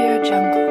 Audio Jungle.